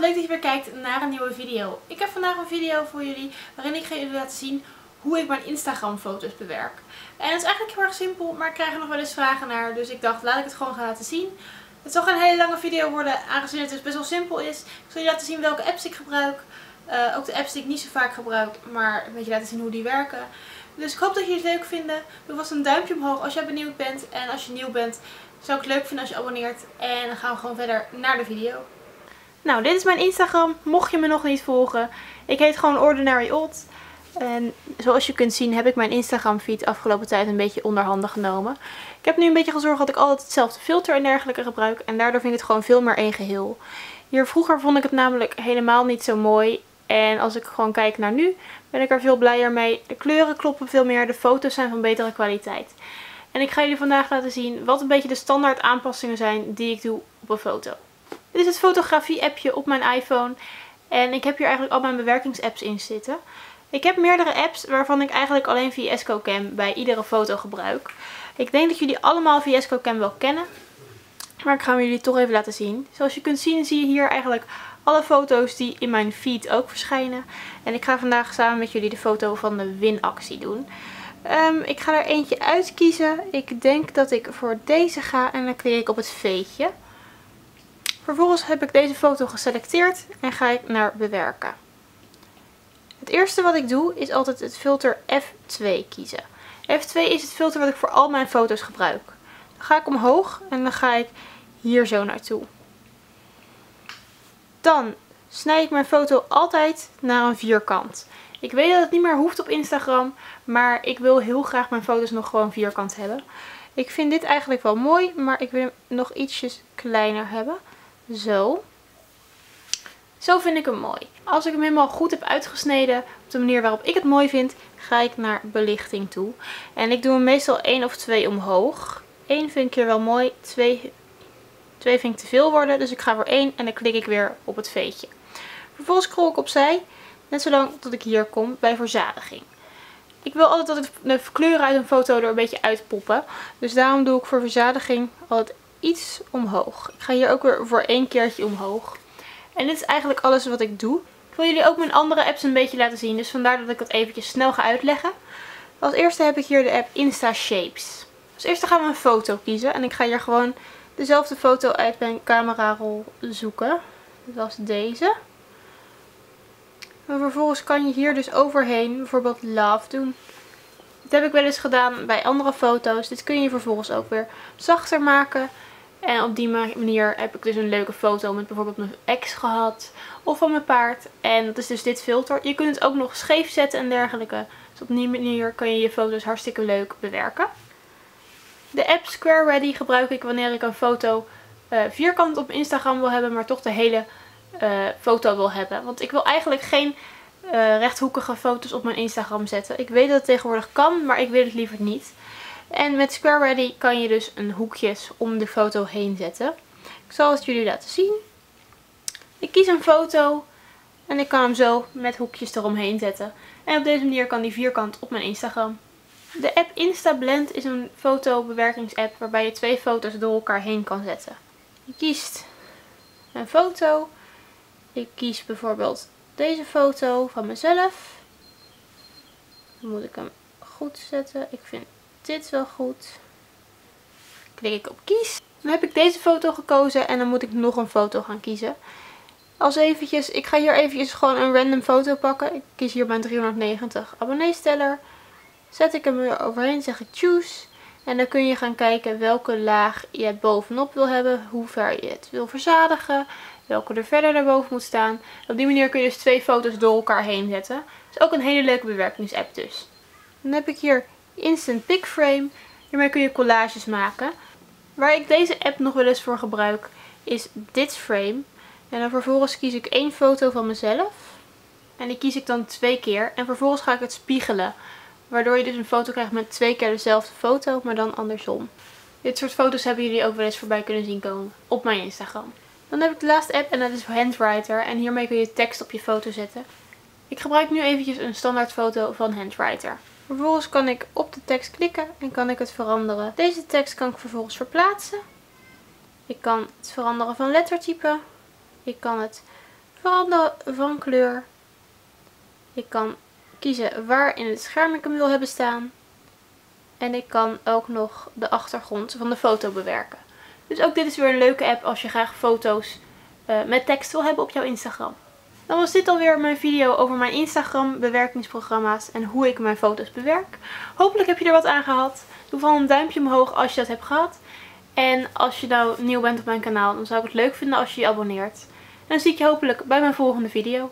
leuk dat je weer kijkt naar een nieuwe video. Ik heb vandaag een video voor jullie waarin ik ga jullie laten zien hoe ik mijn Instagram foto's bewerk. En het is eigenlijk heel erg simpel, maar ik krijg er nog wel eens vragen naar. Dus ik dacht, laat ik het gewoon gaan laten zien. Het zal geen hele lange video worden, aangezien het dus best wel simpel is. Ik zal je laten zien welke apps ik gebruik. Uh, ook de apps die ik niet zo vaak gebruik, maar een beetje laten zien hoe die werken. Dus ik hoop dat jullie het leuk vinden. Doe vast een duimpje omhoog als jij benieuwd bent. En als je nieuw bent, zou ik het leuk vinden als je abonneert. En dan gaan we gewoon verder naar de video. Nou, dit is mijn Instagram. Mocht je me nog niet volgen. Ik heet gewoon Ordinary Old. En zoals je kunt zien heb ik mijn Instagram feed afgelopen tijd een beetje onderhanden genomen. Ik heb nu een beetje gezorgd dat ik altijd hetzelfde filter en dergelijke gebruik. En daardoor vind ik het gewoon veel meer één geheel. Hier vroeger vond ik het namelijk helemaal niet zo mooi. En als ik gewoon kijk naar nu, ben ik er veel blijer mee. De kleuren kloppen veel meer, de foto's zijn van betere kwaliteit. En ik ga jullie vandaag laten zien wat een beetje de standaard aanpassingen zijn die ik doe op een foto. Dit is het fotografie appje op mijn iPhone. En ik heb hier eigenlijk al mijn bewerkingsapps in zitten. Ik heb meerdere apps waarvan ik eigenlijk alleen VSCO-cam bij iedere foto gebruik. Ik denk dat jullie allemaal VSCO-cam wel kennen. Maar ik ga jullie toch even laten zien. Zoals je kunt zien zie je hier eigenlijk alle foto's die in mijn feed ook verschijnen. En ik ga vandaag samen met jullie de foto van de winactie doen. Um, ik ga er eentje uitkiezen. Ik denk dat ik voor deze ga en dan klik ik op het veetje. Vervolgens heb ik deze foto geselecteerd en ga ik naar bewerken. Het eerste wat ik doe is altijd het filter F2 kiezen. F2 is het filter wat ik voor al mijn foto's gebruik. Dan ga ik omhoog en dan ga ik hier zo naartoe. Dan snij ik mijn foto altijd naar een vierkant. Ik weet dat het niet meer hoeft op Instagram, maar ik wil heel graag mijn foto's nog gewoon vierkant hebben. Ik vind dit eigenlijk wel mooi, maar ik wil hem nog ietsjes kleiner hebben. Zo. Zo vind ik hem mooi. Als ik hem helemaal goed heb uitgesneden, op de manier waarop ik het mooi vind, ga ik naar belichting toe. En ik doe hem meestal één of twee omhoog. Eén vind ik hier wel mooi, twee, twee vind ik te veel worden. Dus ik ga voor één en dan klik ik weer op het veetje. Vervolgens scroll ik opzij, net zolang tot ik hier kom bij verzadiging. Ik wil altijd dat de kleuren uit een foto er een beetje uitpoppen. Dus daarom doe ik voor verzadiging altijd iets omhoog. Ik ga hier ook weer voor één keertje omhoog. En dit is eigenlijk alles wat ik doe. Ik wil jullie ook mijn andere apps een beetje laten zien. Dus vandaar dat ik dat eventjes snel ga uitleggen. Als eerste heb ik hier de app Insta Shapes. Als eerste gaan we een foto kiezen. En ik ga hier gewoon dezelfde foto uit mijn camerarol zoeken. Dat deze. En vervolgens kan je hier dus overheen bijvoorbeeld love doen. Dit heb ik wel eens gedaan bij andere foto's. Dit kun je vervolgens ook weer zachter maken. En op die manier heb ik dus een leuke foto met bijvoorbeeld mijn ex gehad. Of van mijn paard. En dat is dus dit filter. Je kunt het ook nog scheef zetten en dergelijke. Dus op die manier kan je je foto's hartstikke leuk bewerken. De app Square Ready gebruik ik wanneer ik een foto uh, vierkant op Instagram wil hebben. Maar toch de hele uh, foto wil hebben. Want ik wil eigenlijk geen uh, rechthoekige foto's op mijn Instagram zetten. Ik weet dat het tegenwoordig kan, maar ik wil het liever niet. En met Square Ready kan je dus een hoekjes om de foto heen zetten. Ik zal het jullie laten zien. Ik kies een foto en ik kan hem zo met hoekjes eromheen zetten. En op deze manier kan die vierkant op mijn Instagram. De app InstaBlend is een fotobewerkingsapp waarbij je twee foto's door elkaar heen kan zetten. Je kiest een foto. Ik kies bijvoorbeeld deze foto van mezelf. Dan moet ik hem goed zetten. Ik vind dit wel goed. Klik ik op kies. Dan heb ik deze foto gekozen en dan moet ik nog een foto gaan kiezen. Als eventjes, ik ga hier eventjes gewoon een random foto pakken. Ik kies hier mijn 390 abonneesteller. Zet ik hem er overheen, zeg ik choose. En dan kun je gaan kijken welke laag je bovenop wil hebben. Hoe ver je het wil verzadigen. Welke er verder naar boven moet staan. Op die manier kun je dus twee foto's door elkaar heen zetten. Dat is ook een hele leuke bewerkingsapp dus. Dan heb ik hier Instant Pick Frame. Hiermee kun je collages maken. Waar ik deze app nog wel eens voor gebruik is dit frame. En dan vervolgens kies ik één foto van mezelf. En die kies ik dan twee keer. En vervolgens ga ik het spiegelen. Waardoor je dus een foto krijgt met twee keer dezelfde foto, maar dan andersom. Dit soort foto's hebben jullie ook wel eens voorbij kunnen zien komen op mijn Instagram. Dan heb ik de laatste app en dat is Handwriter. En hiermee kun je tekst op je foto zetten. Ik gebruik nu eventjes een standaard foto van Handwriter. Vervolgens kan ik op de tekst klikken en kan ik het veranderen. Deze tekst kan ik vervolgens verplaatsen. Ik kan het veranderen van lettertype. Ik kan het veranderen van kleur. Ik kan kiezen waar in het scherm ik hem wil hebben staan. En ik kan ook nog de achtergrond van de foto bewerken. Dus ook dit is weer een leuke app als je graag foto's uh, met tekst wil hebben op jouw Instagram. Dan was dit alweer mijn video over mijn Instagram bewerkingsprogramma's en hoe ik mijn foto's bewerk. Hopelijk heb je er wat aan gehad. Doe vooral een duimpje omhoog als je dat hebt gehad. En als je nou nieuw bent op mijn kanaal, dan zou ik het leuk vinden als je je abonneert. En dan zie ik je hopelijk bij mijn volgende video.